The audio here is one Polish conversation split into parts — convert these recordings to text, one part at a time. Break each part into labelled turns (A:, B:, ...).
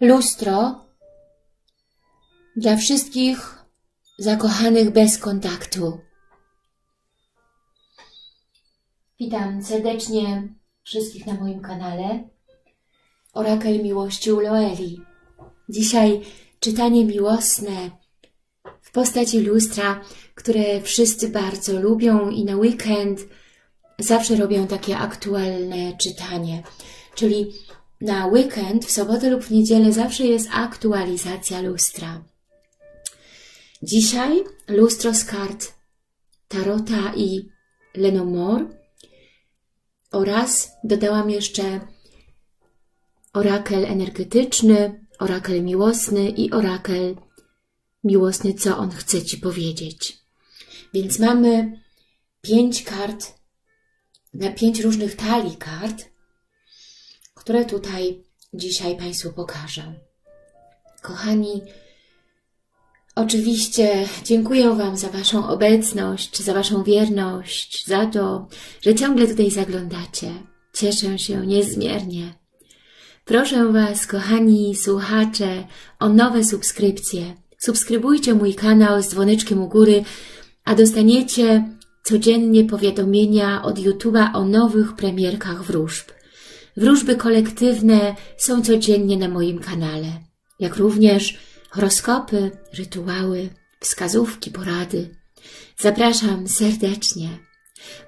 A: Lustro dla wszystkich zakochanych bez kontaktu. Witam serdecznie wszystkich na moim kanale Orakel Miłości u Loeli. Dzisiaj czytanie miłosne w postaci lustra, które wszyscy bardzo lubią i na weekend zawsze robią takie aktualne czytanie. Czyli na weekend, w sobotę lub w niedzielę zawsze jest aktualizacja lustra. Dzisiaj lustro z kart Tarota i Lenomore oraz dodałam jeszcze orakel energetyczny, orakel miłosny i orakel miłosny, co on chce Ci powiedzieć. Więc mamy pięć kart, na pięć różnych talii kart, które tutaj dzisiaj Państwu pokażę. Kochani, oczywiście dziękuję Wam za Waszą obecność, za Waszą wierność, za to, że ciągle tutaj zaglądacie. Cieszę się niezmiernie. Proszę Was, kochani słuchacze, o nowe subskrypcje. Subskrybujcie mój kanał z dzwoneczkiem u góry, a dostaniecie codziennie powiadomienia od YouTube'a o nowych premierkach wróżb. Wróżby kolektywne są codziennie na moim kanale, jak również horoskopy, rytuały, wskazówki, porady. Zapraszam serdecznie.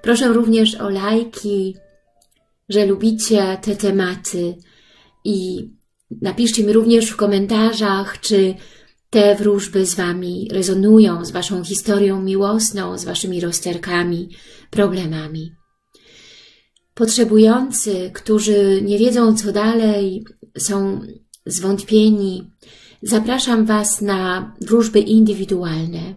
A: Proszę również o lajki, że lubicie te tematy i napiszcie mi również w komentarzach, czy te wróżby z Wami rezonują, z Waszą historią miłosną, z Waszymi rozterkami, problemami. Potrzebujący, którzy nie wiedzą co dalej, są zwątpieni, zapraszam Was na wróżby indywidualne.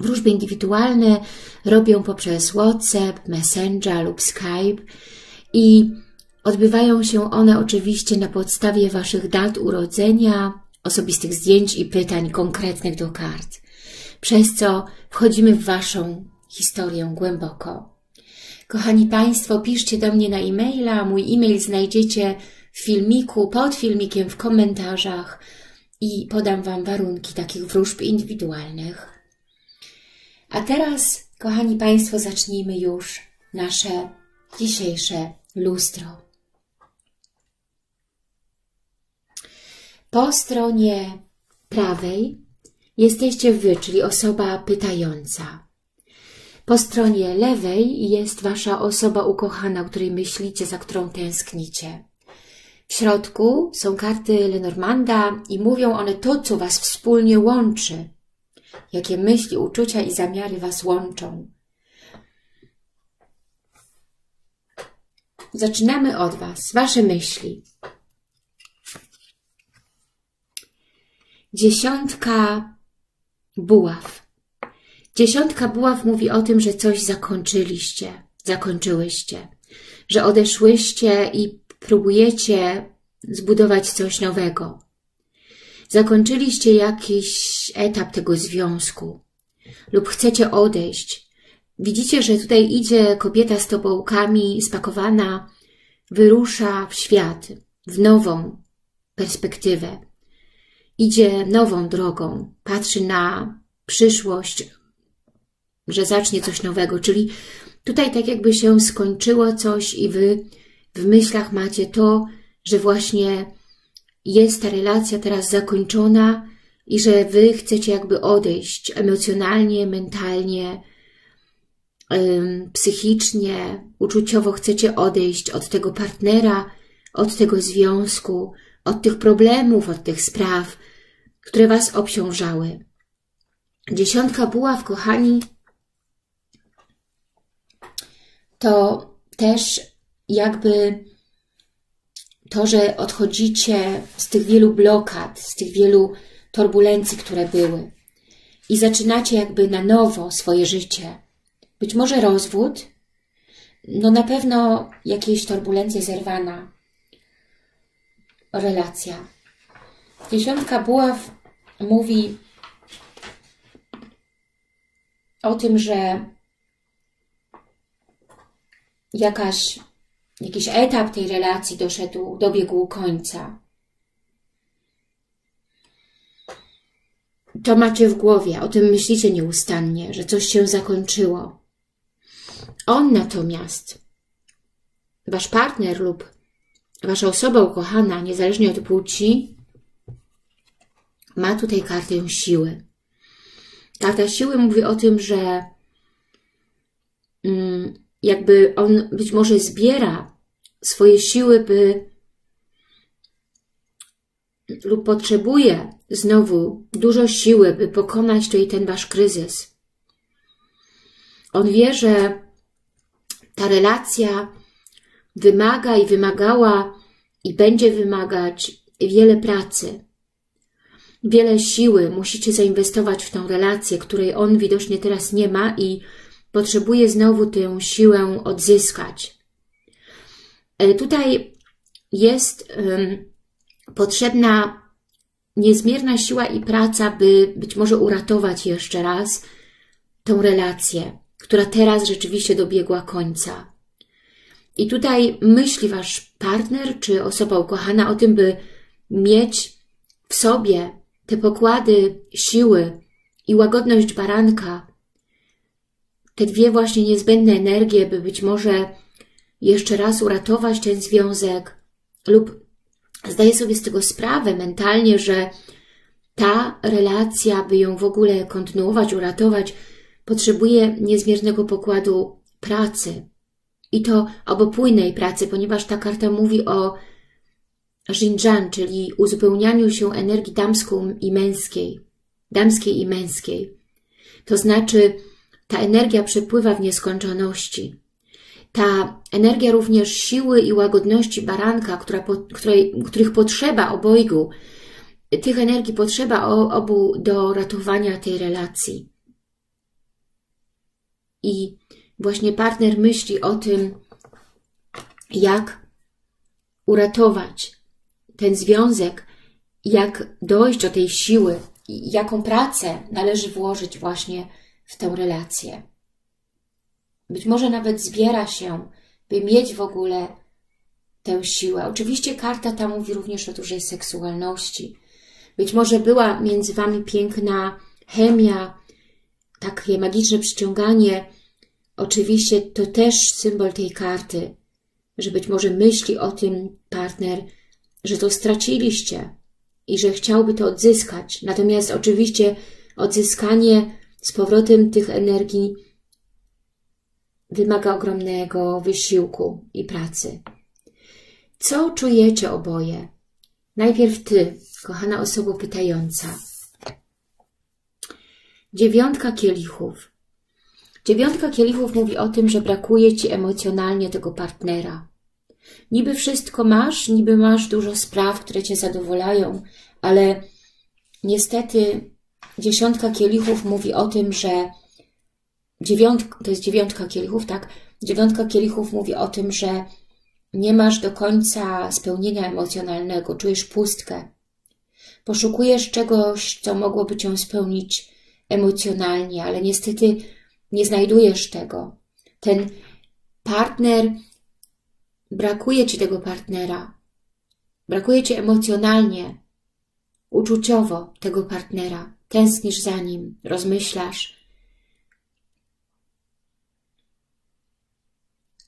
A: Wróżby indywidualne robią poprzez WhatsApp, Messenger lub Skype i odbywają się one oczywiście na podstawie Waszych dat urodzenia, osobistych zdjęć i pytań konkretnych do kart, przez co wchodzimy w Waszą historię głęboko. Kochani Państwo, piszcie do mnie na e-maila. Mój e-mail znajdziecie w filmiku, pod filmikiem, w komentarzach i podam Wam warunki takich wróżb indywidualnych. A teraz, kochani Państwo, zacznijmy już nasze dzisiejsze lustro. Po stronie prawej jesteście Wy, czyli osoba pytająca. Po stronie lewej jest Wasza osoba ukochana, o której myślicie, za którą tęsknicie. W środku są karty Lenormanda i mówią one to, co Was wspólnie łączy. Jakie myśli, uczucia i zamiary Was łączą. Zaczynamy od Was, Wasze myśli. Dziesiątka buław. Dziesiątka buław mówi o tym, że coś zakończyliście, zakończyłyście, że odeszłyście i próbujecie zbudować coś nowego. Zakończyliście jakiś etap tego związku lub chcecie odejść. Widzicie, że tutaj idzie kobieta z tobołkami spakowana, wyrusza w świat, w nową perspektywę idzie nową drogą, patrzy na przyszłość, że zacznie coś nowego, czyli tutaj tak jakby się skończyło coś i wy w myślach macie to, że właśnie jest ta relacja teraz zakończona i że wy chcecie jakby odejść emocjonalnie, mentalnie, psychicznie, uczuciowo chcecie odejść od tego partnera, od tego związku, od tych problemów, od tych spraw, które Was obciążały. Dziesiątka buław, kochani, to też jakby to, że odchodzicie z tych wielu blokad, z tych wielu turbulencji, które były i zaczynacie jakby na nowo swoje życie. Być może rozwód, no na pewno jakieś turbulencje zerwana relacja. Dziesiątka buław mówi o tym, że jakaś, jakiś etap tej relacji doszedł, dobiegł końca. to macie w głowie, o tym myślicie nieustannie, że coś się zakończyło. On natomiast, wasz partner lub wasza osoba ukochana, niezależnie od płci, ma tutaj kartę siły. Karta siły mówi o tym, że mm, jakby on być może zbiera swoje siły, by lub potrzebuje znowu dużo siły, by pokonać tutaj ten wasz kryzys. On wie, że ta relacja wymaga i wymagała i będzie wymagać wiele pracy, wiele siły. Musicie zainwestować w tą relację, której on widocznie teraz nie ma i potrzebuje znowu tę siłę odzyskać. E, tutaj jest potrzebna niezmierna siła i praca, by być może uratować jeszcze raz tą relację, która teraz rzeczywiście dobiegła końca. I tutaj myśli Wasz partner czy osoba ukochana o tym, by mieć w sobie te pokłady siły i łagodność baranka, te dwie właśnie niezbędne energie, by być może jeszcze raz uratować ten związek lub zdaje sobie z tego sprawę mentalnie, że ta relacja, by ją w ogóle kontynuować, uratować, potrzebuje niezmiernego pokładu pracy. I to obopójnej pracy, ponieważ ta karta mówi o Xinjiang, czyli uzupełnianiu się energii damską i męskiej, damskiej i męskiej. To znaczy, ta energia przepływa w nieskończoności. Ta energia również siły i łagodności baranka, która, której, których potrzeba obojgu, tych energii potrzeba obu do ratowania tej relacji. I właśnie partner myśli o tym, jak uratować ten związek, jak dojść do tej siły, jaką pracę należy włożyć właśnie w tę relację. Być może nawet zbiera się, by mieć w ogóle tę siłę. Oczywiście karta ta mówi również o dużej seksualności. Być może była między Wami piękna chemia, takie magiczne przyciąganie. Oczywiście to też symbol tej karty, że być może myśli o tym partner, że to straciliście i że chciałby to odzyskać. Natomiast oczywiście odzyskanie z powrotem tych energii wymaga ogromnego wysiłku i pracy. Co czujecie oboje? Najpierw Ty, kochana osoba pytająca. Dziewiątka kielichów. Dziewiątka kielichów mówi o tym, że brakuje Ci emocjonalnie tego partnera. Niby wszystko masz, niby masz dużo spraw, które Cię zadowalają, ale niestety dziesiątka kielichów mówi o tym, że dziewiątka, to jest dziewiątka kielichów, tak? Dziewiątka kielichów mówi o tym, że nie masz do końca spełnienia emocjonalnego, czujesz pustkę. Poszukujesz czegoś, co mogłoby cię spełnić emocjonalnie, ale niestety nie znajdujesz tego. Ten partner, brakuje ci tego partnera. Brakuje ci emocjonalnie, uczuciowo tego partnera. Tęsknisz za nim, rozmyślasz,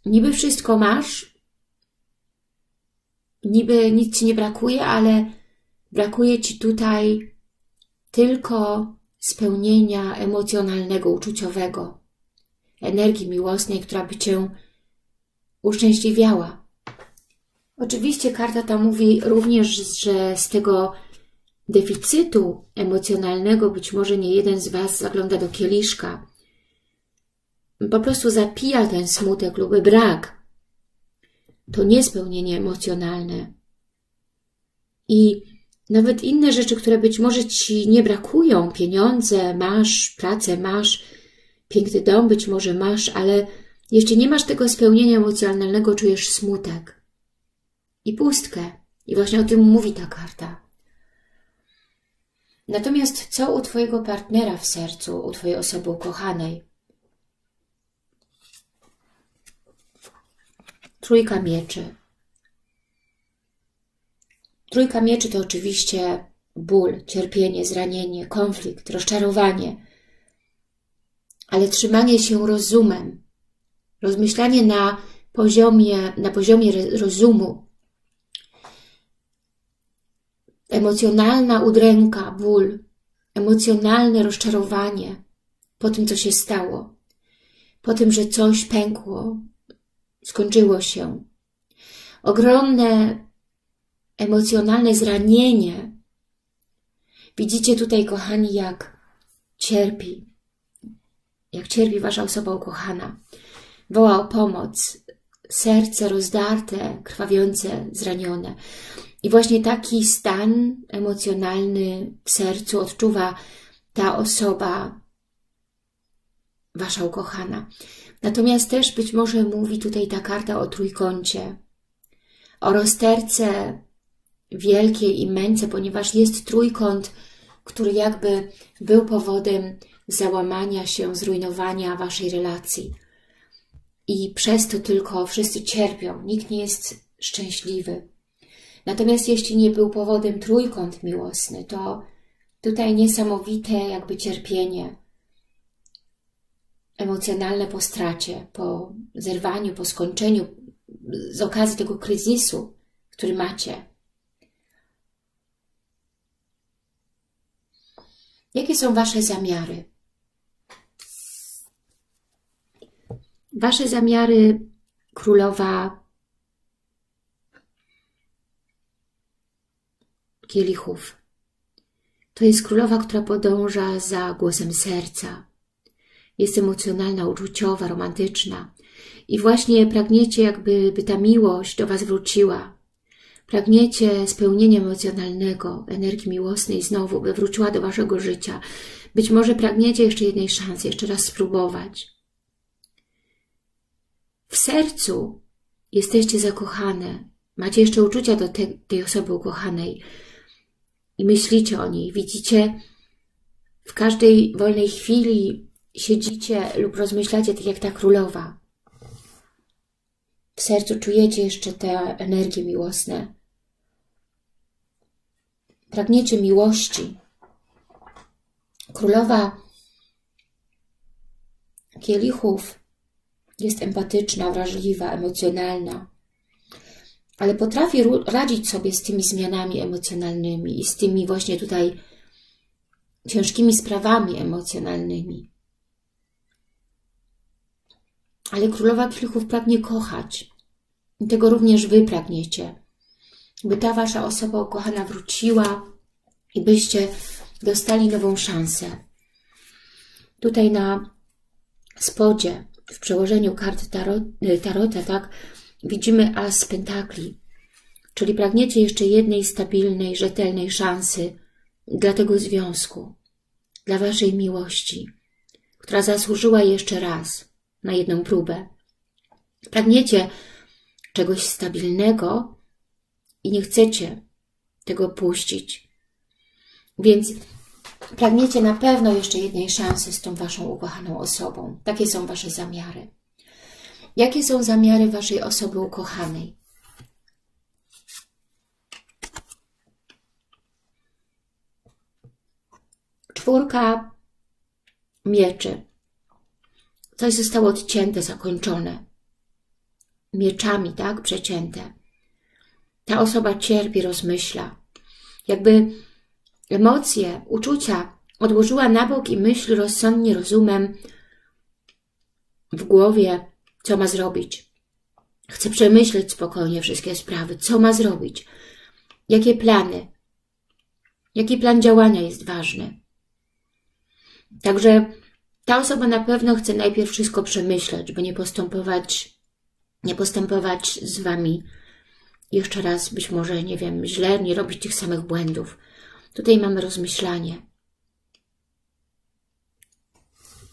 A: niby wszystko masz, niby nic ci nie brakuje, ale brakuje ci tutaj tylko spełnienia emocjonalnego, uczuciowego, energii miłosnej, która by cię uszczęśliwiała. Oczywiście karta ta mówi również, że z tego deficytu emocjonalnego być może nie jeden z Was zagląda do kieliszka, po prostu zapija ten smutek lub brak. To niespełnienie emocjonalne. I nawet inne rzeczy, które być może Ci nie brakują, pieniądze masz, pracę masz, piękny dom być może masz, ale jeśli nie masz tego spełnienia emocjonalnego, czujesz smutek i pustkę. I właśnie o tym mówi ta karta. Natomiast co u Twojego partnera w sercu, u Twojej osoby ukochanej? Trójka mieczy. Trójka mieczy to oczywiście ból, cierpienie, zranienie, konflikt, rozczarowanie, ale trzymanie się rozumem, rozmyślanie na poziomie, na poziomie rozumu, emocjonalna udręka, ból, emocjonalne rozczarowanie po tym, co się stało, po tym, że coś pękło, skończyło się. Ogromne emocjonalne zranienie. Widzicie tutaj, kochani, jak cierpi, jak cierpi Wasza osoba ukochana. Woła o pomoc, serce rozdarte, krwawiące, zranione. I właśnie taki stan emocjonalny w sercu odczuwa ta osoba, Wasza ukochana. Natomiast też być może mówi tutaj ta karta o trójkącie, o rozterce wielkiej i męce, ponieważ jest trójkąt, który jakby był powodem załamania się, zrujnowania Waszej relacji. I przez to tylko wszyscy cierpią, nikt nie jest szczęśliwy. Natomiast jeśli nie był powodem trójkąt miłosny, to tutaj niesamowite jakby cierpienie, emocjonalne po stracie, po zerwaniu, po skończeniu, z okazji tego kryzysu, który macie. Jakie są Wasze zamiary? Wasze zamiary, królowa kielichów. To jest królowa, która podąża za głosem serca. Jest emocjonalna, uczuciowa, romantyczna. I właśnie pragniecie, jakby by ta miłość do Was wróciła. Pragniecie spełnienia emocjonalnego, energii miłosnej znowu, by wróciła do Waszego życia. Być może pragniecie jeszcze jednej szansy, jeszcze raz spróbować. W sercu jesteście zakochane, macie jeszcze uczucia do te, tej osoby ukochanej i myślicie o niej. Widzicie, w każdej wolnej chwili siedzicie lub rozmyślacie tak jak ta królowa. W sercu czujecie jeszcze te energie miłosne. Pragniecie miłości. Królowa kielichów jest empatyczna, wrażliwa, emocjonalna, ale potrafi radzić sobie z tymi zmianami emocjonalnymi i z tymi właśnie tutaj ciężkimi sprawami emocjonalnymi. Ale królowa kielichów pragnie kochać. I tego również wy pragniecie. By ta wasza osoba ukochana wróciła i byście dostali nową szansę. Tutaj na spodzie, w przełożeniu kart tarot, tarota, tak, widzimy as pentakli, czyli pragniecie jeszcze jednej stabilnej, rzetelnej szansy dla tego związku, dla waszej miłości, która zasłużyła jeszcze raz na jedną próbę. Pragniecie czegoś stabilnego i nie chcecie tego puścić. Więc pragniecie na pewno jeszcze jednej szansy z tą Waszą ukochaną osobą. Takie są Wasze zamiary. Jakie są zamiary Waszej osoby ukochanej? Czwórka mieczy. Coś zostało odcięte, zakończone. Mieczami, tak? Przecięte. Ta osoba cierpi, rozmyśla. Jakby emocje, uczucia odłożyła na bok i myśl rozsądnie, rozumem w głowie, co ma zrobić. Chce przemyśleć spokojnie wszystkie sprawy, co ma zrobić, jakie plany, jaki plan działania jest ważny. Także ta osoba na pewno chce najpierw wszystko przemyśleć, by nie postępować, nie postępować z Wami jeszcze raz, być może, nie wiem, źle, nie robić tych samych błędów. Tutaj mamy rozmyślanie.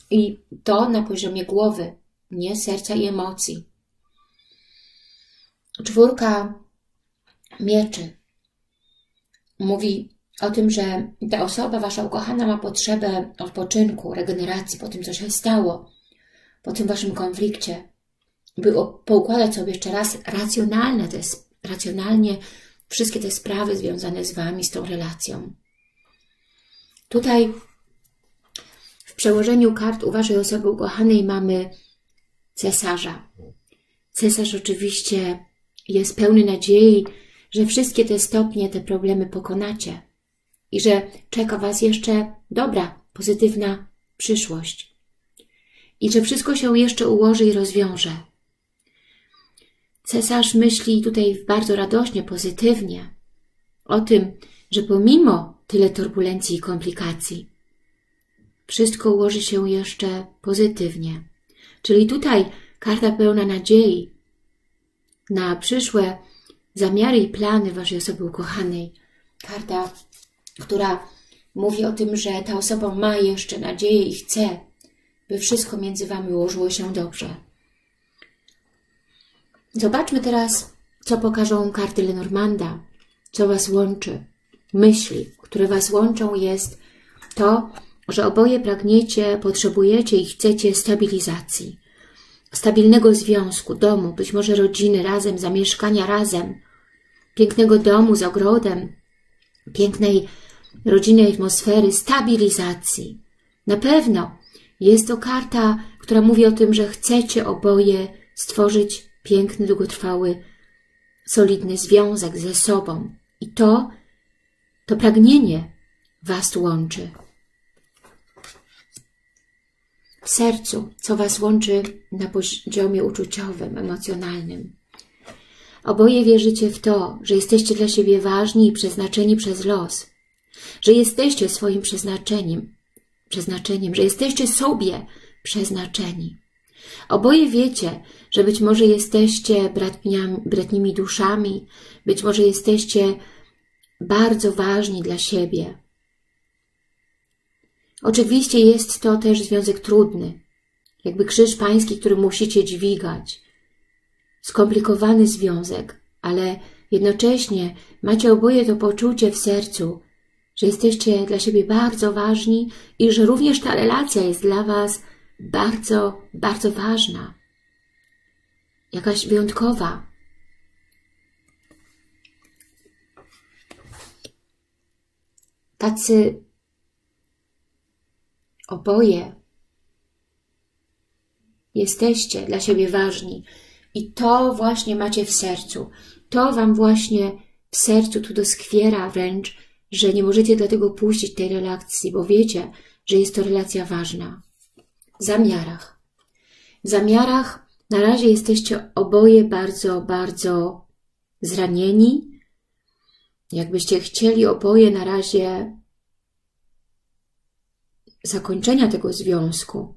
A: I to na poziomie głowy, nie serca i emocji. Czwórka mieczy mówi o tym, że ta osoba, Wasza ukochana, ma potrzebę odpoczynku, regeneracji po tym, co się stało, po tym Waszym konflikcie, by poukładać sobie jeszcze raz racjonalne, jest racjonalnie wszystkie te sprawy związane z Wami, z tą relacją. Tutaj w przełożeniu kart u Waszej osoby ukochanej mamy cesarza. Cesarz oczywiście jest pełny nadziei, że wszystkie te stopnie, te problemy pokonacie i że czeka Was jeszcze dobra, pozytywna przyszłość i że wszystko się jeszcze ułoży i rozwiąże. Cesarz myśli tutaj bardzo radośnie, pozytywnie o tym, że pomimo tyle turbulencji i komplikacji, wszystko ułoży się jeszcze pozytywnie. Czyli tutaj karta pełna nadziei na przyszłe zamiary i plany Waszej osoby ukochanej. Karta, która mówi o tym, że ta osoba ma jeszcze nadzieję i chce, by wszystko między Wami ułożyło się dobrze. Zobaczmy teraz, co pokażą karty Lenormanda, co Was łączy. Myśli, które Was łączą jest to, że oboje pragniecie, potrzebujecie i chcecie stabilizacji. Stabilnego związku, domu, być może rodziny razem, zamieszkania razem, pięknego domu z ogrodem, pięknej rodzinnej atmosfery, stabilizacji. Na pewno jest to karta, która mówi o tym, że chcecie oboje stworzyć piękny, długotrwały, solidny związek ze sobą. I to, to pragnienie Was łączy. W sercu, co Was łączy na poziomie uczuciowym, emocjonalnym. Oboje wierzycie w to, że jesteście dla siebie ważni i przeznaczeni przez los, że jesteście swoim przeznaczeniem, przeznaczeniem, że jesteście sobie przeznaczeni. Oboje wiecie, że być może jesteście bratniami, bratnimi duszami, być może jesteście bardzo ważni dla siebie. Oczywiście jest to też związek trudny, jakby krzyż pański, który musicie dźwigać. Skomplikowany związek, ale jednocześnie macie oboje to poczucie w sercu, że jesteście dla siebie bardzo ważni i że również ta relacja jest dla Was bardzo, bardzo ważna. Jakaś wyjątkowa. Tacy oboje jesteście dla siebie ważni i to właśnie macie w sercu. To Wam właśnie w sercu tu doskwiera wręcz, że nie możecie dlatego puścić tej relacji, bo wiecie, że jest to relacja ważna. W zamiarach. W zamiarach na razie jesteście oboje bardzo, bardzo zranieni. Jakbyście chcieli oboje na razie zakończenia tego związku.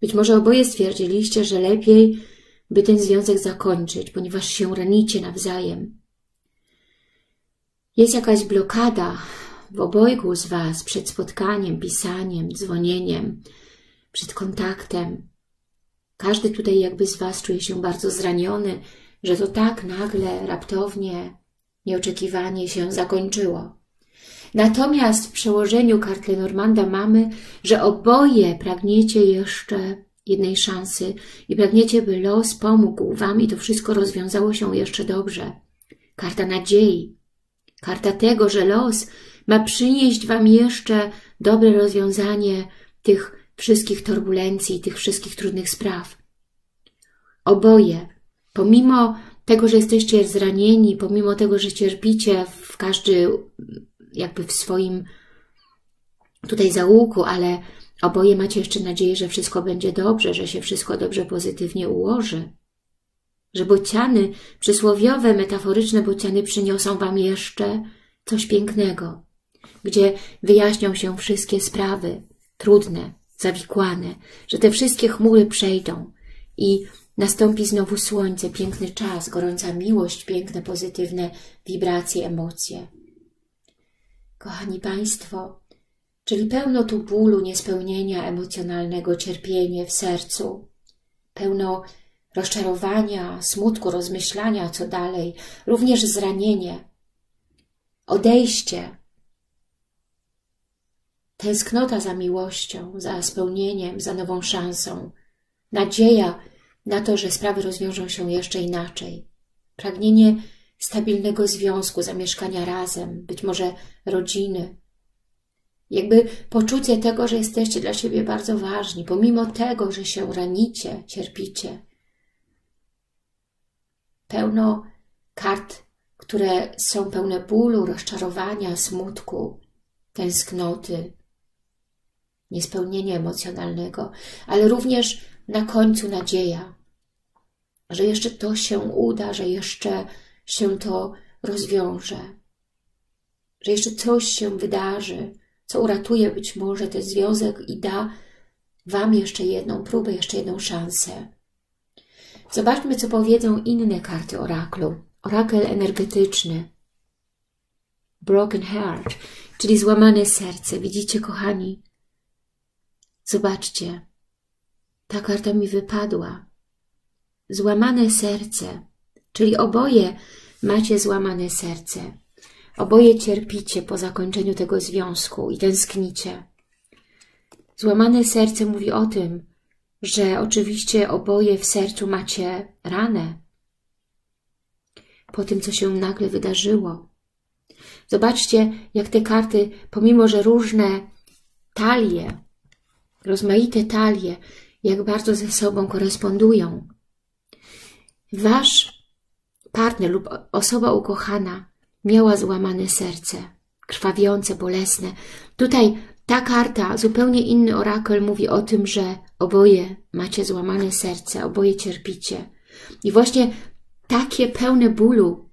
A: Być może oboje stwierdziliście, że lepiej by ten związek zakończyć, ponieważ się ranicie nawzajem. Jest jakaś blokada w obojgu z Was przed spotkaniem, pisaniem, dzwonieniem, przed kontaktem. Każdy tutaj jakby z Was czuje się bardzo zraniony, że to tak nagle, raptownie, nieoczekiwanie się zakończyło. Natomiast w przełożeniu kart Lenormanda mamy, że oboje pragniecie jeszcze jednej szansy i pragniecie, by los pomógł Wam i to wszystko rozwiązało się jeszcze dobrze. Karta nadziei, karta tego, że los ma przynieść Wam jeszcze dobre rozwiązanie tych wszystkich turbulencji, tych wszystkich trudnych spraw. Oboje, pomimo tego, że jesteście zranieni, pomimo tego, że cierpicie w każdy jakby w swoim tutaj załuku, ale oboje macie jeszcze nadzieję, że wszystko będzie dobrze, że się wszystko dobrze, pozytywnie ułoży. Że bociany przysłowiowe, metaforyczne bociany przyniosą Wam jeszcze coś pięknego, gdzie wyjaśnią się wszystkie sprawy trudne, zawikłane, że te wszystkie chmury przejdą i nastąpi znowu słońce, piękny czas, gorąca miłość, piękne, pozytywne wibracje, emocje. Kochani Państwo, czyli pełno tu bólu, niespełnienia emocjonalnego, cierpienie w sercu, pełno rozczarowania, smutku, rozmyślania, co dalej, również zranienie, odejście, tęsknota za miłością, za spełnieniem, za nową szansą, nadzieja na to, że sprawy rozwiążą się jeszcze inaczej, pragnienie stabilnego związku, zamieszkania razem, być może rodziny. Jakby poczucie tego, że jesteście dla siebie bardzo ważni, pomimo tego, że się ranicie, cierpicie. Pełno kart, które są pełne bólu, rozczarowania, smutku, tęsknoty, niespełnienia emocjonalnego, ale również na końcu nadzieja, że jeszcze to się uda, że jeszcze się to rozwiąże, że jeszcze coś się wydarzy, co uratuje być może ten związek i da Wam jeszcze jedną próbę, jeszcze jedną szansę. Zobaczmy, co powiedzą inne karty oraklu. Orakel energetyczny. Broken heart, czyli złamane serce. Widzicie, kochani? Zobaczcie. Ta karta mi wypadła. Złamane serce, czyli oboje macie złamane serce. Oboje cierpicie po zakończeniu tego związku i tęsknicie. Złamane serce mówi o tym, że oczywiście oboje w sercu macie ranę po tym, co się nagle wydarzyło. Zobaczcie, jak te karty, pomimo że różne talie, rozmaite talie, jak bardzo ze sobą korespondują. Wasz partner lub osoba ukochana miała złamane serce, krwawiące, bolesne. Tutaj ta karta, zupełnie inny orakel mówi o tym, że oboje macie złamane serce, oboje cierpicie. I właśnie takie pełne bólu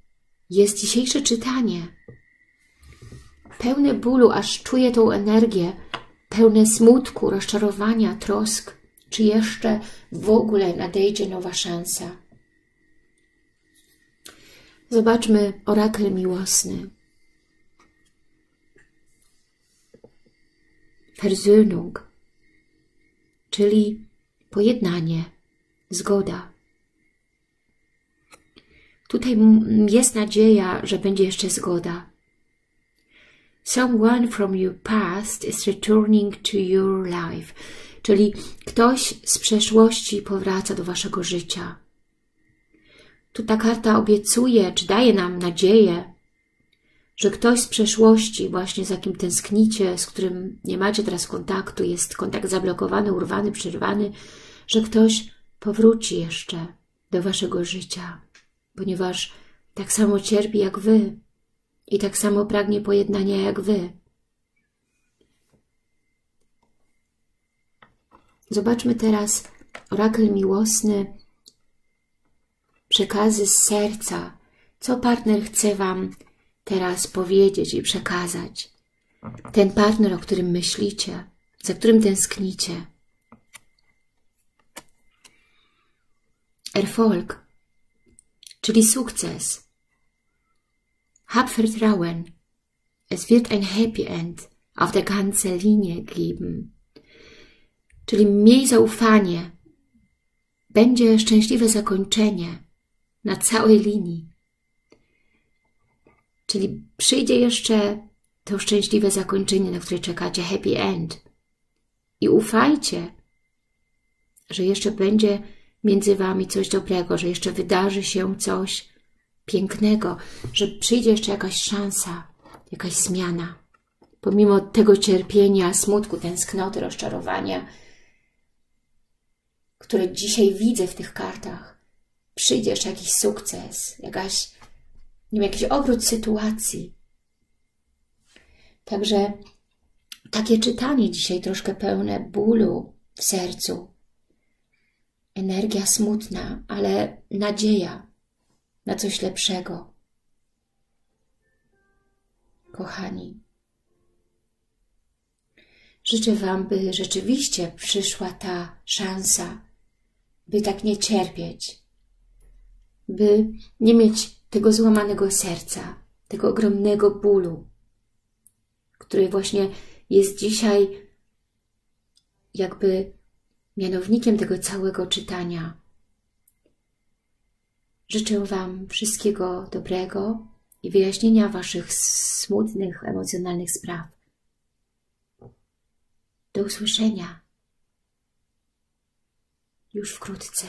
A: jest dzisiejsze czytanie. Pełne bólu, aż czuję tą energię, pełne smutku, rozczarowania, trosk, czy jeszcze w ogóle nadejdzie nowa szansa. Zobaczmy orakel miłosny. Versöhnung, czyli pojednanie, zgoda. Tutaj jest nadzieja, że będzie jeszcze zgoda. Someone from your past is returning to your life, czyli ktoś z przeszłości powraca do waszego życia. Tu ta karta obiecuje, czy daje nam nadzieję, że ktoś z przeszłości, właśnie za kim tęsknicie, z którym nie macie teraz kontaktu, jest kontakt zablokowany, urwany, przerwany, że ktoś powróci jeszcze do waszego życia, ponieważ tak samo cierpi jak wy i tak samo pragnie pojednania jak wy. Zobaczmy teraz orakel miłosny przekazy z serca, co partner chce Wam teraz powiedzieć i przekazać. Ten partner, o którym myślicie, za którym tęsknicie. Erfolg, czyli sukces. Hab Vertrauen. Es wird ein Happy End auf der ganzen Linie geben. Czyli miej zaufanie. Będzie szczęśliwe zakończenie na całej linii. Czyli przyjdzie jeszcze to szczęśliwe zakończenie, na które czekacie, happy end. I ufajcie, że jeszcze będzie między wami coś dobrego, że jeszcze wydarzy się coś pięknego, że przyjdzie jeszcze jakaś szansa, jakaś zmiana. Pomimo tego cierpienia, smutku, tęsknoty, rozczarowania, które dzisiaj widzę w tych kartach, przyjdzie jeszcze jakiś sukces, jakaś, nie wiem, jakiś obrót sytuacji. Także takie czytanie dzisiaj troszkę pełne bólu w sercu. Energia smutna, ale nadzieja na coś lepszego. Kochani, życzę Wam, by rzeczywiście przyszła ta szansa, by tak nie cierpieć, by nie mieć tego złamanego serca, tego ogromnego bólu, który właśnie jest dzisiaj jakby mianownikiem tego całego czytania. Życzę Wam wszystkiego dobrego i wyjaśnienia Waszych smutnych, emocjonalnych spraw. Do usłyszenia już wkrótce.